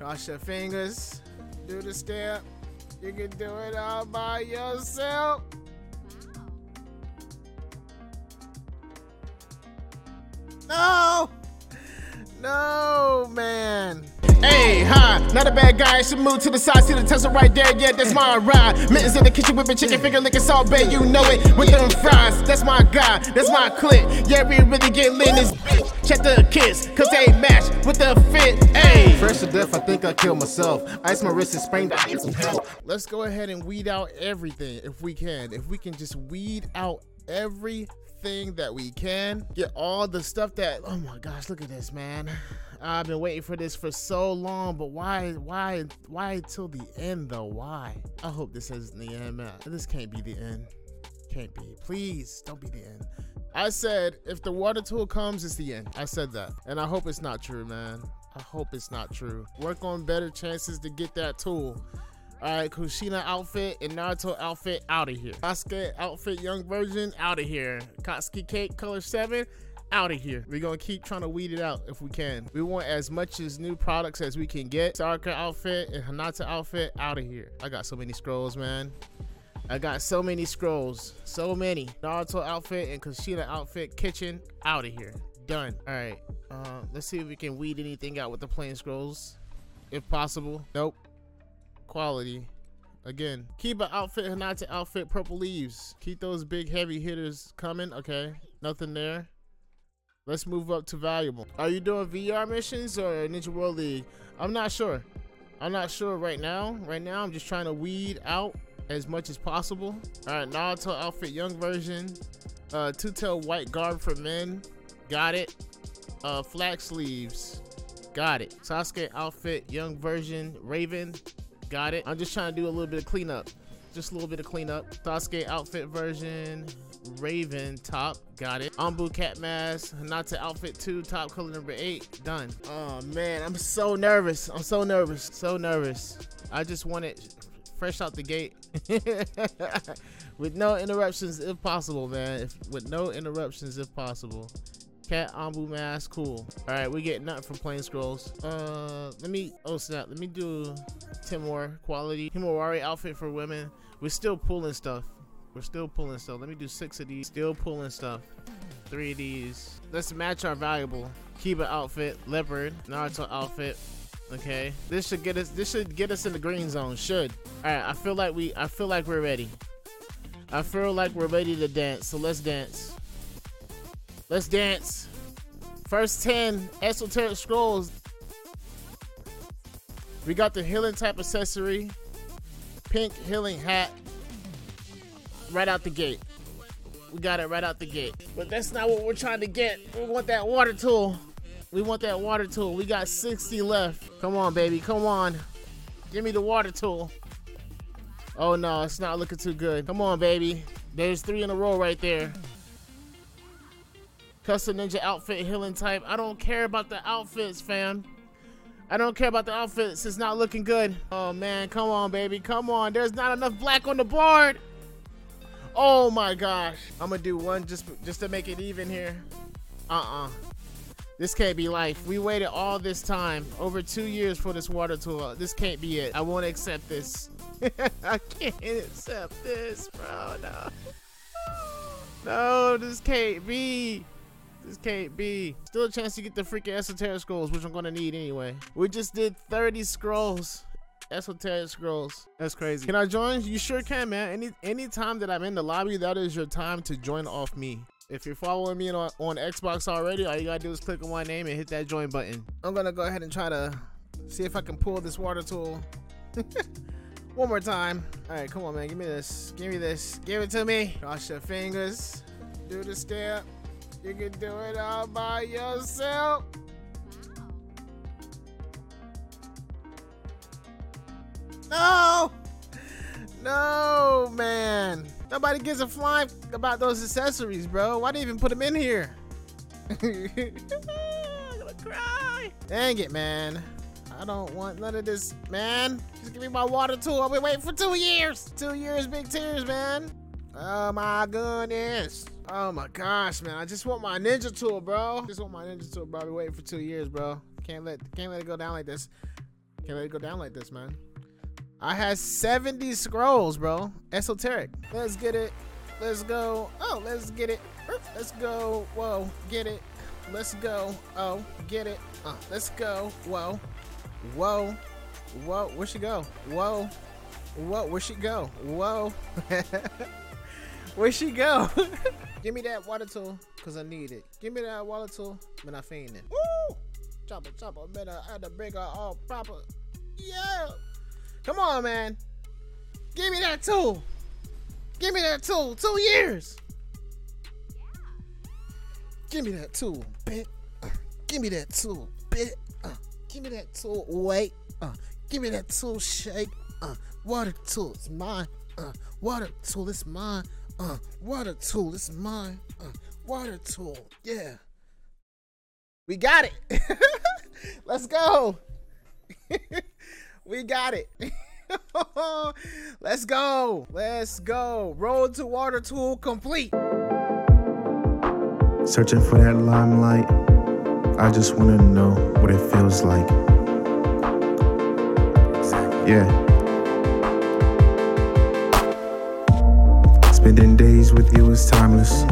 Cross your fingers. Do the step. You can do it all by yourself. No! No, man. Hey, hi, not a bad guy. Should move to the side, see the Tesla right there. Yeah, that's my ride. Mittens in the kitchen whipping chicken mm. finger, licking Salt Bae. You know it with them fries. That's my guy, that's my clip. Yeah, we really get lit in this bitch. Check the kiss, cause they match with the fit. Hey, fresh to death, I think I killed myself. Ice my wrist and sprained. I need some help. Let's go ahead and weed out everything if we can. If we can just weed out everything that we can, get all the stuff that. Oh my gosh, look at this, man. I've been waiting for this for so long, but why, why, why till the end though? Why? I hope this isn't the end, man. This can't be the end. Can't be. Please don't be the end. I said if the water tool comes, it's the end. I said that, and I hope it's not true, man. I hope it's not true. Work on better chances to get that tool. All right, Kushina outfit and Naruto outfit out of here. Sasuke outfit young version out of here. Katsuki cake color seven out of here. We're gonna keep trying to weed it out if we can. We want as much as new products as we can get. Sakura outfit and Hinata outfit out of here. I got so many scrolls, man. I got so many scrolls. So many. Naruto outfit and Kushina outfit kitchen out of here. Done. All right. Uh, let's see if we can weed anything out with the plain scrolls. If possible. Nope. Quality. Again. Kiba outfit, Hinata outfit, purple leaves. Keep those big heavy hitters coming. Okay. Nothing there. Let's move up to valuable. Are you doing VR missions or Ninja World League? I'm not sure. I'm not sure right now. Right now, I'm just trying to weed out as much as possible. All right, Naruto outfit, young version. Uh, two-tail white garb for men. Got it. Uh, flat sleeves. Got it. Sasuke outfit, young version, Raven. Got it. I'm just trying to do a little bit of cleanup. Just a little bit of cleanup. Sasuke outfit version, Raven top, got it. ANBU cat mask, Hinata outfit two, top color number eight, done. Oh man, I'm so nervous. I'm so nervous, so nervous. I just want it fresh out the gate with no interruptions if possible, man. If, with no interruptions if possible. Cat ANBU mask, cool. All right, we get nothing from plain scrolls. Uh, let me, oh snap, let me do 10 more quality. Himawari outfit for women. We're still pulling stuff. We're still pulling stuff. Let me do six of these. Still pulling stuff. Three of these. Let's match our valuable. Kiba outfit, leopard, Naruto outfit. Okay. This should get us this should get us in the green zone. Should. Alright, I feel like we I feel like we're ready. I feel like we're ready to dance. So let's dance. Let's dance. First 10 esoteric scrolls. We got the healing type accessory. Pink healing hat right out the gate. We got it right out the gate. But that's not what we're trying to get. We want that water tool. We want that water tool. We got 60 left. Come on, baby. Come on. Give me the water tool. Oh, no. It's not looking too good. Come on, baby. There's three in a row right there. Custom Ninja outfit healing type. I don't care about the outfits, fam. I don't care about the outfits. It's not looking good. Oh, man. Come on, baby. Come on. There's not enough black on the board. Oh my gosh. I'm gonna do one just just to make it even here. Uh-uh. This can't be life. We waited all this time, over two years for this water tool. This can't be it. I won't accept this. I can't accept this, bro. No. No, this can't be. This can't be. Still a chance to get the freaking esoteric scrolls, which I'm gonna need anyway. We just did 30 scrolls esoteric scrolls. That's crazy. Can I join? You sure can, man. Any any time that I'm in the lobby, that is your time to join off me. If you're following me on, on Xbox already, all you gotta do is click on my name and hit that join button. I'm gonna go ahead and try to see if I can pull this water tool. One more time. All right, come on, man. Give me this. Give me this. Give it to me. Cross your fingers. Do the step. You can do it all by yourself. No! No, man. Nobody gives a flying about those accessories, bro. Why did you even put them in here? I'm gonna cry. Dang it, man. I don't want none of this, man. Just give me my water tool. I've been waiting for two years. Two years, big tears, man. Oh my goodness. Oh my gosh, man. I just want my ninja tool, bro. Just want my ninja tool, bro. I've been waiting for two years, bro. Can't let can't let it go down like this. Can't let it go down like this, man. I had 70 scrolls, bro. Esoteric. Let's get it. Let's go. Oh, let's get it. Let's go. Whoa, get it. Let's go. Oh, get it. Uh, let's go. Whoa. Whoa. Whoa. Where'd she go? Whoa. Whoa. Where'd she go? Whoa. Where'd she go? Give me that water tool, cause I need it. Give me that water tool, man, I fiend it. Woo! Chopper, chopper, better add the bigger all proper. Yeah! Come on, man. Give me that tool. Give me that tool. Two years. Give me that tool, bit. Uh, give me that tool, bit. Uh, give me that tool, wait. Uh, give me that tool, shake. Uh, water tool, it's mine. Uh, water tool, it's mine. Uh, water tool, it's mine. Uh, water tool, yeah. We got it. Let's go. we got it. Let's go. Let's go. Road to water tool complete. Searching for that limelight. I just want to know what it feels like. Yeah. Spending days with you is timeless.